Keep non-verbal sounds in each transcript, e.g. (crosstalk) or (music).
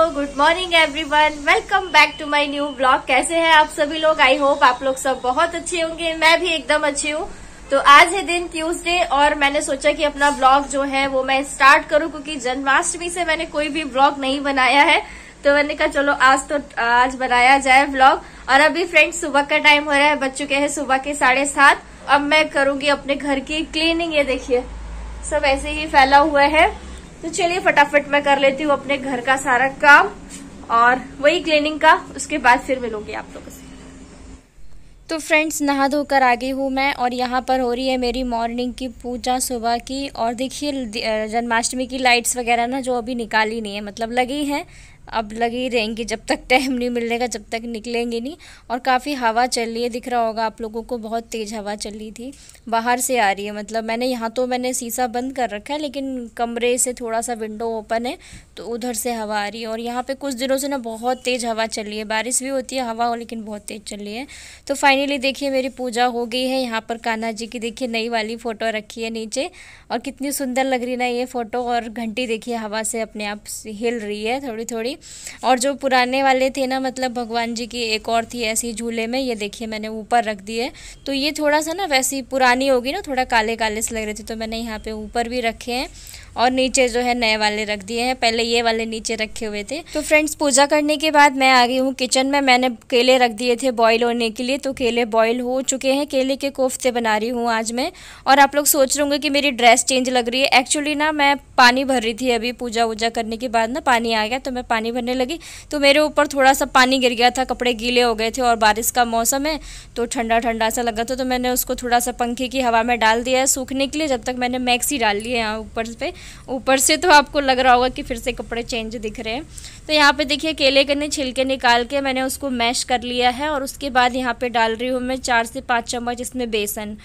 Good morning everyone. Welcome back to my new blog. कैसे हैं आप सभी लोग? आई होप आप लोग सब बहुत अच्छे होंगे। मैं भी एकदम अच्छी हूँ। तो आज है दिन ट्यूसडे और मैंने सोचा कि अपना ब्लॉग जो है वो मैं स्टार्ट करूँ क्योंकि जन्माष्टमी से मैंने कोई भी ब्लॉग नहीं बनाया है। तो मैंने कहा, चलो, आज तो आज बनाया जाए ब्लॉग। और अभी फ्रेंड्स, सुबह का टाइम हो रहा है। बच्चों के हैं सुबह के साढ़े सात। अब मैं करूँगी अपने घर की क्लीनिंग। ये देखिए, सब ऐसे ही फैला हुआ है। तो चलिए फटाफट मैं कर लेती हूँ अपने घर का सारा काम और वही क्लीनिंग का, उसके बाद फिर मिलूँगी आप लोगों से। तो फ्रेंड्स नहा धोकर आ गई हूँ मैं और यहाँ पर हो रही है मेरी मॉर्निंग की पूजा सुबह की। और देखिए जन्माष्टमी की लाइट्स वगैरह ना जो अभी निकाली नहीं है मतलब लगी हैं। अब लगी रहेंगी जब तक टाइम नहीं मिलने का जब तक निकलेंगे नहीं। और काफ़ी हवा चल रही है, दिख रहा होगा आप लोगों को, बहुत तेज़ हवा चल रही थी। बाहर से आ रही है मतलब मैंने यहाँ तो मैंने शीशा बंद कर रखा है, लेकिन कमरे से थोड़ा सा विंडो ओपन है तो उधर से हवा आ रही है। और यहाँ पर कुछ दिनों से ना बहुत तेज़ हवा चल रही है। बारिश भी होती है हवा हो लेकिन बहुत तेज़ चल रही है। तो फाइनली देखिए, मेरी पूजा हो गई है। यहाँ पर कान्हा जी की देखिए नई वाली फ़ोटो रखी है नीचे। और कितनी सुंदर लग रही ना ये फ़ोटो और घंटी देखिए हवा से अपने आप हिल रही है थोड़ी थोड़ी और जो पुराने वाले थे ना मतलब भगवान जी की एक और थी ऐसी झूले में, ये देखिए मैंने ऊपर रख दी है तो ये थोड़ा सा ना वैसी पुरानी होगी ना, थोड़ा काले काले से लग रहे थे तो मैंने यहाँ पे ऊपर भी रखे हैं। और नीचे जो है नए वाले रख दिए हैं। पहले ये वाले नीचे रखे हुए थे। तो फ्रेंड्स पूजा करने के बाद मैं आ गई हूँ किचन में। मैंने केले रख दिए थे बॉईल होने के लिए। तो केले बॉईल हो चुके हैं। केले के कोफ्ते बना रही हूँ आज मैं। और आप लोग सोच रहे होंगे कि मेरी ड्रेस चेंज लग रही है। एक्चुअली ना, मैं पानी भर रही थी अभी पूजा वूजा करने के बाद ना। पानी आ गया तो मैं पानी भरने लगी। तो मेरे ऊपर थोड़ा सा पानी गिर गया था। कपड़े गीले हो गए थे और बारिश का मौसम है। तो ठंडा ठंडा सा लगा था। तो मैंने उसको थोड़ा सा पंखे की हवा में डाल दिया है सूखने के लिए। जब तक मैंने मैक्सी डाल ली है यहाँ ऊपर पे। ऊपर से तो आपको लग रहा होगा कि फिर से कपड़े चेंज दिख रहे हैं। तो यहाँ पे देखिए, केले के छिलके निकाल के मैंने उसको मैश कर लिया है और उसके बाद यहाँ पे डाल रही हूँ मैं चार से पाँच चम्मच इसमें बेसन।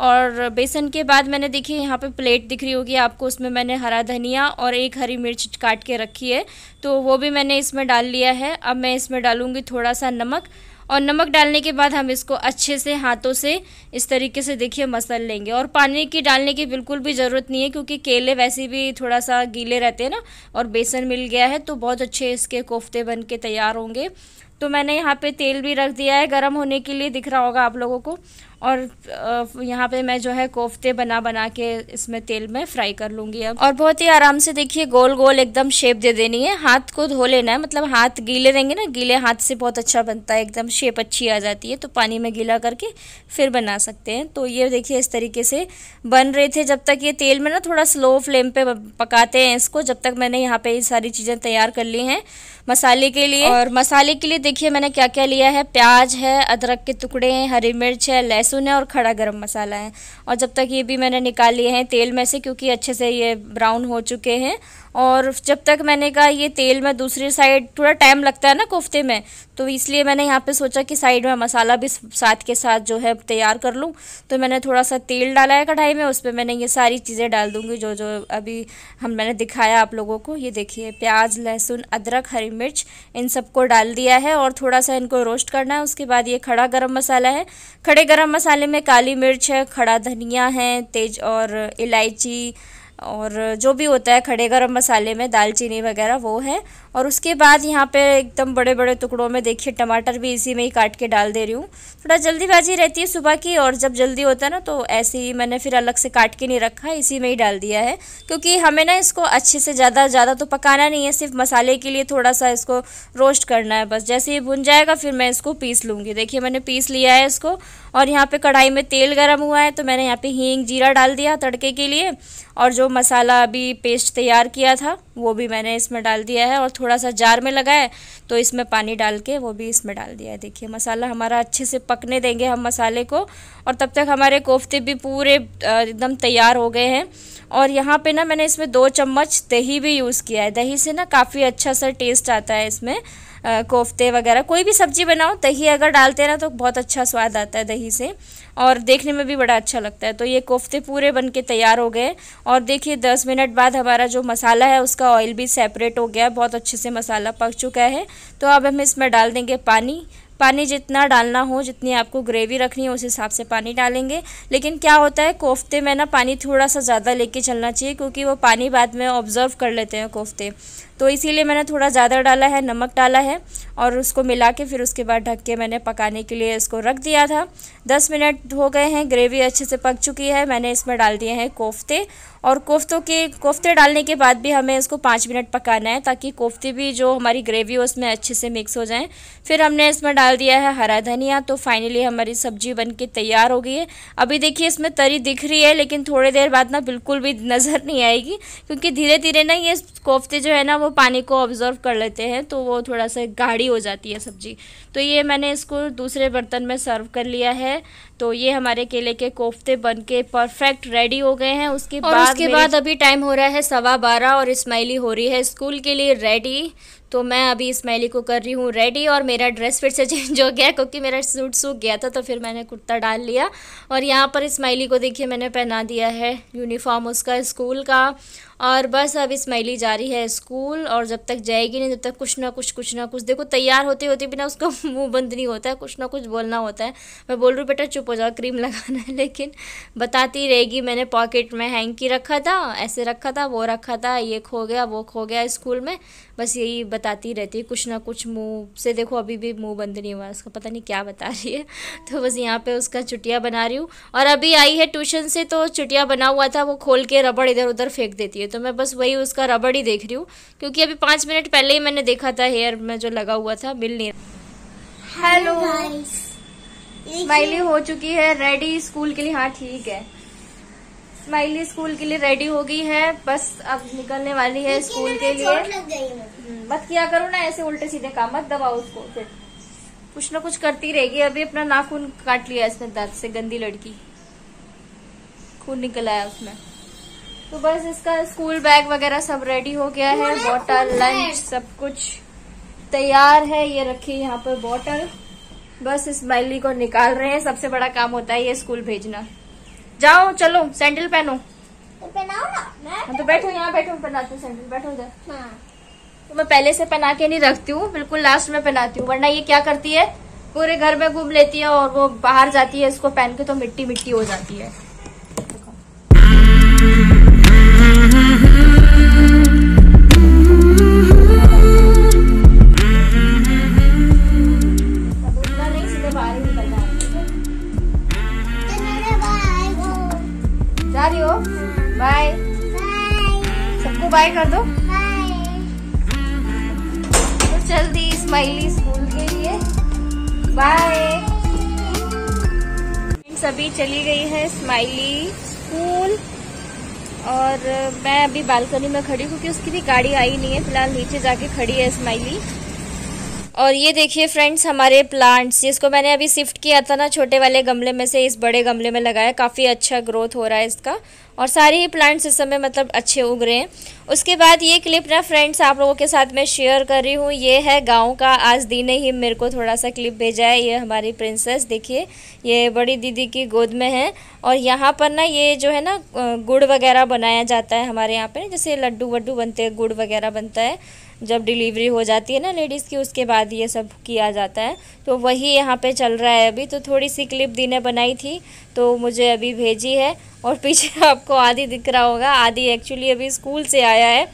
और बेसन के बाद मैंने देखिए, यहाँ पे प्लेट दिख रही होगी आपको, उसमें मैंने हरा धनिया और एक हरी मिर्च काट के रखी है। तो वो भी मैंने इसमें डाल लिया है। अब मैं इसमें डालूँगी थोड़ा सा नमक और नमक डालने के बाद हम इसको अच्छे से हाथों से इस तरीके से देखिए मसल लेंगे। और पानी की डालने की बिल्कुल भी ज़रूरत नहीं है, क्योंकि केले वैसे भी थोड़ा सा गीले रहते हैं ना, और बेसन मिल गया है तो बहुत अच्छे इसके कोफ्ते बन के तैयार होंगे। तो मैंने यहाँ पे तेल भी रख दिया है, गर्म होने के लिए दिख रहा होगा आप लोगों को। और यहाँ पे मैं जो है कोफ्ते बना बना के इसमें तेल में फ्राई कर लूँगी अब। और बहुत ही आराम से देखिए गोल गोल एकदम शेप दे देनी है। हाथ को धो लेना है मतलब हाथ गीले रहेंगे ना, गीले हाथ से बहुत अच्छा बनता है, एकदम शेप अच्छी आ जाती है तो पानी में गीला करके फिर बना सकते हैं। तो ये देखिए इस तरीके से बन रहे थे। जब तक ये तेल में ना थोड़ा स्लो फ्लेम पे पकाते हैं इसको, जब तक मैंने यहाँ पे ये सारी चीज़ें तैयार कर ली हैं मसाले के लिए। और मसाले के लिए देखिए मैंने क्या क्या लिया है? प्याज है, अदरक के टुकड़े हैं, हरी मिर्च है, लहसुन है और खड़ा गरम मसाला है। और जब तक ये भी मैंने निकाल लिए हैं तेल में से, क्योंकि अच्छे से ये ब्राउन हो चुके हैं, और जब तक मैंने कहा ये तेल में दूसरी साइड थोड़ा टाइम लगता है ना कोफ्ते में तो इसलिए मैंने यहाँ पे सोचा कि साइड में मसाला भी साथ के साथ जो है तैयार कर लूँ। तो मैंने थोड़ा सा तेल डाला है कढ़ाई में उस पर मैंने ये सारी चीज़ें डाल दूँगी, जो जो अभी हम मैंने दिखाया आप लोगों को। ये देखिए, प्याज, लहसुन, अदरक, हरी मिर्च, इन सबको डाल दिया है, और थोड़ा सा इनको रोस्ट करना है, उसके बाद ये खड़ा गर्म मसाला है। खड़े गर्म मसाले में काली मिर्च है खड़ा धनिया है तेज और इलायची और जो भी होता है खड़े गरम मसाले में, दालचीनी वगैरह, वो है। और उसके बाद यहाँ पे एकदम बड़े बड़े टुकड़ों में देखिए, टमाटर भी इसी में ही काट के डाल दे रही हूँ। थोड़ा जल्दीबाजी रहती है सुबह की और जब जल्दी होता है ना तो ऐसे ही मैंने फिर अलग से काट के नहीं रखा है इसी में ही डाल दिया है। क्योंकि हमें ना इसको अच्छे से ज़्यादा ज़्यादा तो पकाना नहीं है, सिर्फ़ मसाले के लिए थोड़ा सा इसको रोस्ट करना है बस। जैसे ही भुन जाएगा, फिर मैं इसको पीस लूँगी। देखिए, मैंने पीस लिया है इसको और यहाँ पर कढ़ाई में तेल गर्म हुआ है तो मैंने यहाँ पर हींग, जीरा डाल दिया तड़के के लिए। और जो मसाला अभी पेस्ट तैयार किया था, वो भी मैंने इसमें डाल दिया है और थोड़ा सा जार में लगाए तो इसमें पानी डाल के वो भी इसमें डाल दिया है। देखिए, मसाला हमारा अच्छे से पकने देंगे हम मसाले को और तब तक हमारे कोफ्ते भी पूरे एकदम तैयार हो गए हैं। और यहाँ पे ना मैंने इसमें दो चम्मच दही भी यूज़ किया है। दही से ना काफ़ी अच्छा सा टेस्ट आता है इसमें। कोफ्ते वगैरह, कोई भी सब्ज़ी बनाओ, दही अगर डालते हैं ना तो बहुत अच्छा स्वाद आता है दही से, और देखने में भी बड़ा अच्छा लगता है। तो ये कोफ्ते पूरे बन के तैयार हो गए, और देखिए, दस मिनट बाद हमारा जो मसाला है, उसका ऑयल भी सेपरेट हो गया, बहुत अच्छे से मसाला पक चुका है। तो अब हम इसमें डाल देंगे पानी पानी जितना डालना हो, जितनी आपको ग्रेवी रखनी है, उस हिसाब से पानी डालेंगे। लेकिन क्या होता है, कोफ्ते में ना पानी थोड़ा सा ज़्यादा लेके चलना चाहिए, क्योंकि वो पानी बाद में ऑब्ज़र्व कर लेते हैं कोफ्ते। तो इसीलिए मैंने थोड़ा ज़्यादा डाला है, नमक डाला है, और उसको मिला के फिर उसके बाद ढक के मैंने पकाने के लिए इसको रख दिया था। दस मिनट हो गए हैं ग्रेवी अच्छे से पक चुकी है, मैंने इसमें डाल दिए हैं कोफ्ते। और कोफ्तों के, कोफ्ते डालने के बाद भी हमें इसको पाँच मिनट पकाना है ताकि कोफ्ते भी जो हमारी ग्रेवी हो, उसमें अच्छे से मिक्स हो जाएँ। फिर हमने इसमें डाल दिया है हरा धनिया तो फाइनली हमारी सब्ज़ी बन के तैयार हो गई है। अभी देखिए इसमें तरी दिख रही है, लेकिन थोड़ी देर बाद ना बिल्कुल भी (laughs) नज़र नहीं आएगी, क्योंकि धीरे धीरे ना ये कोफ्ते जो है ना, वो पानी को ऑब्ज़र्व कर लेते हैं तो वो थोड़ा सा गाढ़ी हो जाती है सब्ज़ी। तो ये मैंने इसको दूसरे बर्तन में सर्व कर लिया है। तो ये हमारे केले के कोफ्ते बन के परफेक्ट रेडी हो गए हैं। उसके बाद उसके बाद अभी टाइम हो रहा है सवा बारह और स्माइली हो रही है। स्कूल के लिए रेडी तो मैं अभी स्माइली को कर रही हूँ रेडी और मेरा ड्रेस फिर से चेंज हो गया क्योंकि मेरा सूट सूख गया था तो फिर मैंने कुर्ता डाल लिया। और यहाँ पर स्माइली को देखिए मैंने पहना दिया है यूनिफॉर्म उसका स्कूल का। और बस अब स्माइली जा रही है स्कूल और जब तक जाएगी नहीं, जब तक कुछ ना कुछ कुछ ना कुछ, देखो तैयार होते होते बिना उसका (laughs) मुँह बंद नहीं होता है, कुछ ना कुछ बोलना होता है। मैं बोल रही हूँ, बेटा चुप हो जाओ क्रीम लगाना है। (laughs) लेकिन बताती रहेगी, मैंने पॉकेट में हैंग की रखा था, ऐसे रखा था, वो रखा था, ये खो गया, वो खो गया स्कूल में। बस यही बताती रहती है कुछ ना कुछ मुँह से। देखो अभी भी मुँह बंद नहीं हुआ उसका पता नहीं क्या बता रही है। (laughs) तो बस यहाँ पे उसका चुटिया बना रही हूँ। और अभी आई है ट्यूशन से तो चुटिया बना हुआ था वो खोल के रबड़ इधर उधर फेंक देती है। तो मैं बस वही उसका रबड़ ही देख रही हूँ क्योंकि अभी पाँच मिनट पहले ही मैंने देखा था हेयर में जो लगा हुआ था मिल नहीं हेलो स्माइली हो चुकी है रेडी स्कूल के लिए। हाँ ठीक है। स्माइली स्कूल के लिए रेडी हो गई है। बस अब निकलने वाली है स्कूल के लिए। हम्म, मत किया करो ना ऐसे उल्टे सीधे काम मत दबाओ उसको फिर। कुछ ना कुछ करती रहेगी। अभी अपना नाखून काट लिया इसमें दर्द से गंदी लड़की। खून निकल आया उसमें। तो बस इसका स्कूल बैग वगैरह सब रेडी हो गया है। बॉटल लंच सब कुछ तैयार है। ये रखी यहाँ पर बॉटल। बस स्माइली को निकाल रहे हैं। सबसे बड़ा काम होता है ये स्कूल भेजना। जाओ चलो सैंडल पहनो। तो पहनाओ ना हाँ, तो बैठो यहाँ बैठो पहनाते सैंडल बैठो इधर। हाँ। तो मैं पहले से पहना के नहीं रखती हूँ बिल्कुल लास्ट में पहनाती हूँ वरना ये क्या करती है पूरे घर में घूम लेती है और वो बाहर जाती है इसको पहन के तो मिट्टी मिट्टी हो। जाती है। बाय कर दो। तो चल दी स्माइली स्कूल के लिए। बाय सभी चली गई है स्माइली स्कूल और मैं अभी बालकनी में खड़ी हूँ क्योंकि उसकी भी गाड़ी आई नहीं है, फ़िलहाल नीचे जाके खड़ी है स्माइली और ये देखिए फ्रेंड्स हमारे प्लांट्स जिसको मैंने अभी शिफ्ट किया था ना छोटे वाले गमले में से, इस बड़े गमले में लगाया, काफ़ी अच्छा ग्रोथ हो रहा है इसका। और सारे ही प्लांट्स इस समय मतलब अच्छे उग रहे हैं। उसके बाद ये क्लिप ना फ्रेंड्स आप लोगों के साथ मैं शेयर कर रही हूँ। ये है गाँव का, आज दी ने ही मेरे को थोड़ा सा क्लिप भेजा है। ये हमारी प्रिंसेस देखिए, ये बड़ी दीदी की गोद में है। और यहाँ पर ना ये जो है ना गुड़ वगैरह बनाया जाता है हमारे यहाँ पे। जैसे लड्डू वड्डू बनते हैं, गुड़ वगैरह बनता है। जब डिलीवरी हो जाती है ना लेडीज़ की, उसके बाद ये सब किया जाता है। तो वही यहाँ पे चल रहा है अभी। तो थोड़ी सी क्लिप दी ने बनाई थी तो मुझे अभी भेजी है और पीछे (laughs) आपको आदि दिख रहा होगा। आदि एक्चुअली अभी स्कूल से आया है।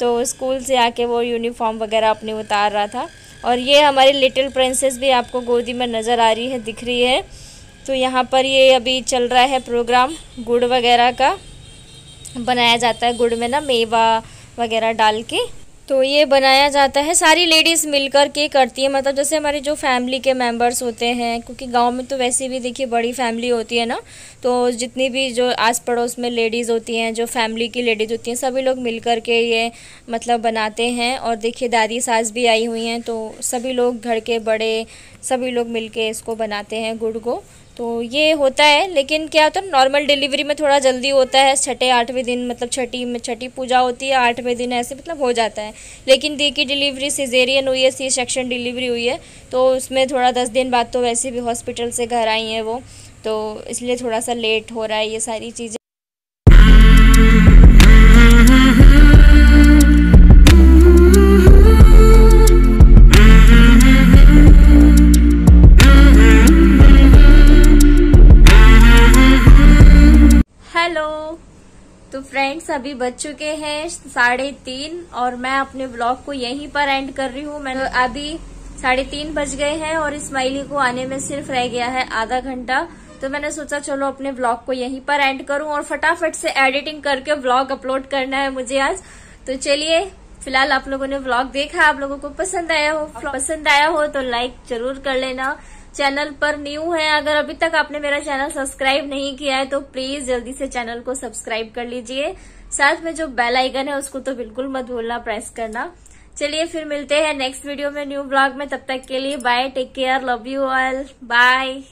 तो स्कूल से आके वो यूनिफॉर्म वगैरह अपने उतार रहा था। और ये हमारी लिटिल प्रिंसेस भी आपको गोदी में नज़र आ रही है, दिख रही है। तो यहाँ पर ये अभी चल रहा है प्रोग्राम गुड़ वगैरह का। बनाया जाता है गुड़ में ना मेवा वगैरह डाल के। तो ये बनाया जाता है। सारी लेडीज़ मिलकर के करती है। मतलब जैसे हमारी जो फैमिली के मेंबर्स होते हैं, क्योंकि गाँव में तो वैसे भी देखिए बड़ी फैमिली होती है ना तो जितनी भी जो आस पड़ोस में लेडीज़ होती हैं, जो फैमिली की लेडीज़ होती हैं, सभी लोग मिल कर के ये मतलब बनाते हैं। और देखिए दादी सास भी आई हुई हैं तो सभी लोग घर के बड़े सभी लोग मिल के इसको बनाते हैं गुड़ को। तो ये होता है, लेकिन क्या होता है नॉर्मल डिलीवरी में थोड़ा जल्दी होता है, छठे, आठवें दिन मतलब छठी में छठी पूजा होती है, आठवें दिन ऐसे मतलब हो जाता है। लेकिन दी की डिलीवरी सिजेरियन हुई है, सी सेक्शन डिलीवरी हुई है तो उसमें थोड़ा दस दिन बाद तो वैसे भी हॉस्पिटल से घर आई हैं वो तो इसलिए थोड़ा सा लेट हो रहा है ये सारी चीज़ें। फ्रेंड्स अभी बज चुके हैं साढ़े तीन और मैं अपने ब्लॉग को यहीं पर एंड कर रही हूँ। मैंने अभी साढ़े तीन बज गए हैं और स्माइली को आने में सिर्फ़ रह गया है आधा घंटा। तो मैंने सोचा चलो अपने ब्लॉग को यहीं पर एंड करूँ और फटाफट से एडिटिंग करके ब्लॉग अपलोड करना है मुझे आज। तो चलिए फ़िलहाल आप लोगों ने ब्लॉग देखा आप लोगों को पसंद आया हो पसंद आया हो तो लाइक ज़रूर कर लेना। चैनल पर न्यू है, अगर अभी तक आपने मेरा चैनल सब्सक्राइब नहीं किया है तो प्लीज़ जल्दी से चैनल को सब्सक्राइब कर लीजिए। साथ में जो बेल आइकन है, उसको तो बिल्कुल मत भूलना, प्रेस करना। चलिए, फिर मिलते हैं नेक्स्ट वीडियो में, न्यू ब्लॉग में, तब तक के लिए bye, take care, love you all, bye.